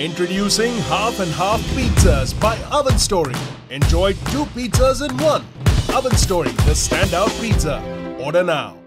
Introducing half and half pizzas by Oven Story. Enjoy two pizzas in one. Oven Story, the standout pizza. Order now.